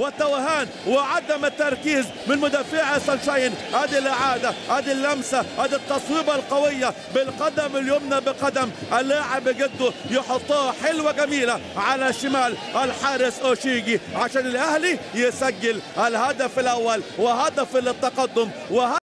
والتوهان وعدم التركيز من مدافع سانشاين. هذه الإعادة هذه اللمسة هذه التصويبة القوية بالقدم اليمنى بقدم اللاعب جده يحطها حلوة جميلة على شمال الحارس أوشيجي عشان الأهلي يسجل الهدف الأول وهدف للتقدم وهدف